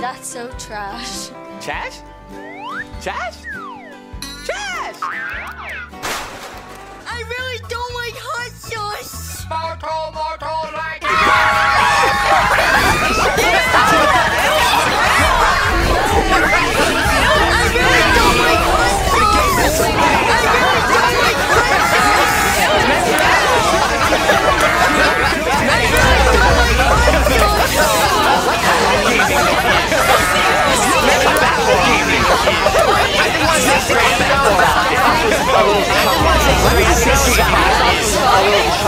That's so trash. Trash? Trash? Trash! I really don't like hot sauce. Mortal,